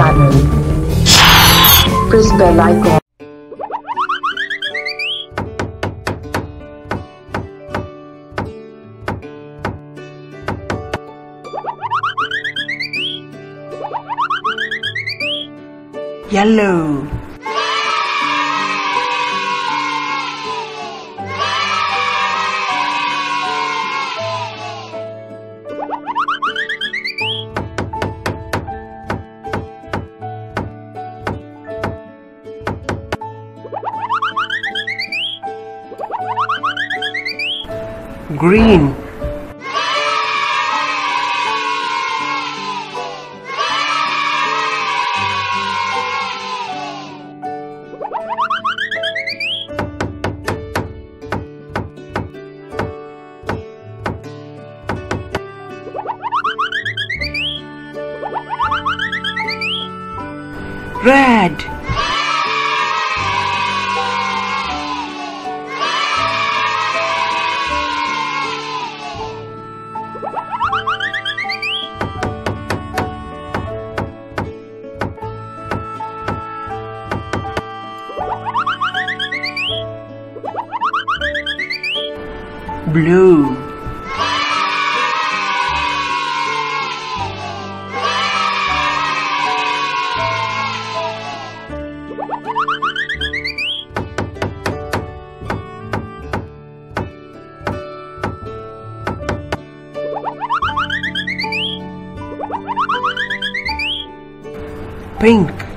channel. Press bell icon. Yellow. Green. Red. Blue. Pink.